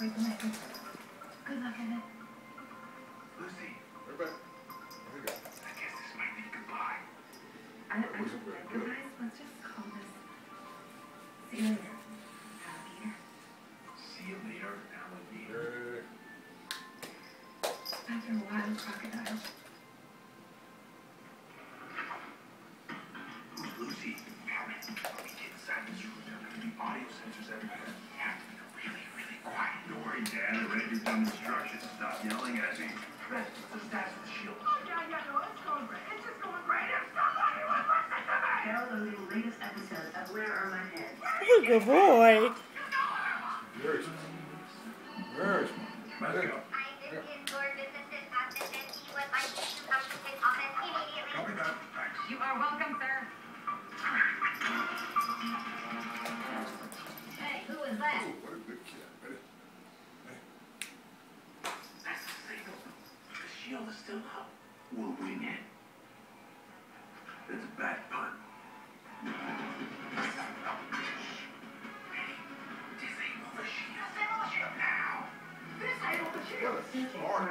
Minute. Good luck, Emmett. Lucy, Everybody, here we go. I guess this might be goodbye. I, I, guys, let's just call this. See you later. See you later, alligator. After a wild crocodile. Lucy, Hammond, when we get inside this room, there are going to be audio sensors everywhere. Quiet. Don't Dad. I read your dumb instructions. Stop yelling at me. Fred, what's the status of shield? Oh, yeah, yeah, no, it's going great. It's just going great. If somebody would listen to me. Downloading latest episode of Where Are My Heads? Good boy. very smart. Let's go. I did in-door businesses after this. He would like you to come to his office immediately. Copy that. Thanks. You are welcome, sir. Hey, who was that? Ooh, what a good kid. Ready? That's the signal. The shield is still up. We'll wing it. It's a bad pun. Disable the shield. Disable the shield now. Disable the shield. What